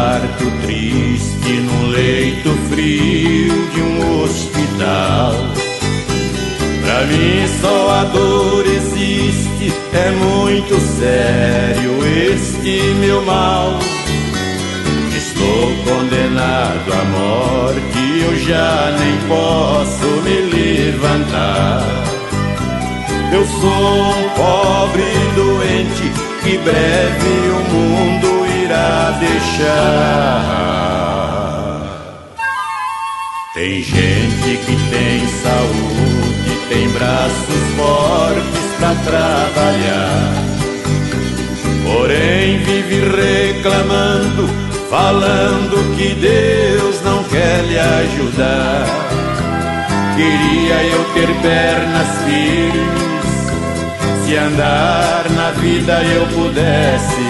quarto triste, no leito frio de um hospital. Pra mim só a dor existe, é muito sério este meu mal. Estou condenado à morte, eu já nem posso me levantar. Eu sou um pobre doente que breve o mundo deixar. Tem gente que tem saúde, tem braços fortes pra trabalhar. Porém vive reclamando, falando que Deus não quer lhe ajudar. Queria eu ter pernas firmes se andar na vida eu pudesse,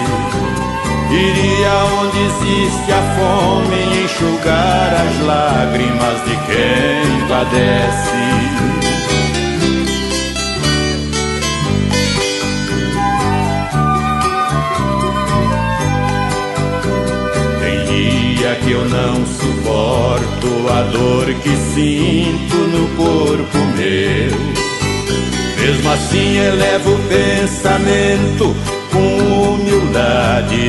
iria onde existe a fome enxugar as lágrimas de quem padece. Que eu não suporto a dor que sinto no corpo meu. Mesmo assim elevo o pensamento com humildade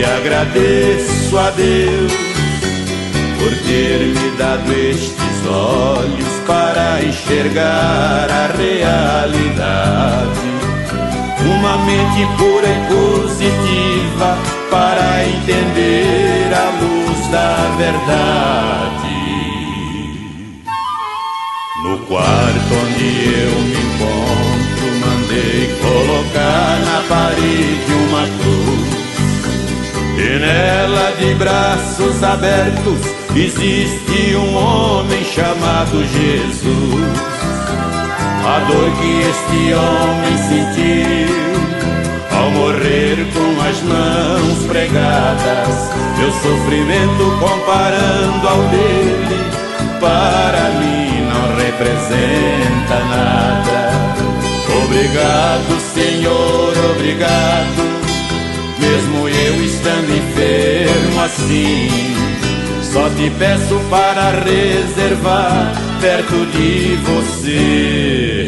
agradeço a Deus por ter me dado estes olhos para enxergar a realidade. Uma mente pura e positiva para entender a luz da verdade. No quarto onde eu me encontro nela de braços abertos existe um homem chamado Jesus. A dor que este homem sentiu ao morrer com as mãos pregadas, meu sofrimento comparando ao dele, para mim não representa nada. Obrigado, Senhor, obrigado. Mesmo eu estando enfermo assim, só te peço para reservar perto de você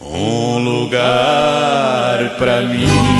um lugar pra mim.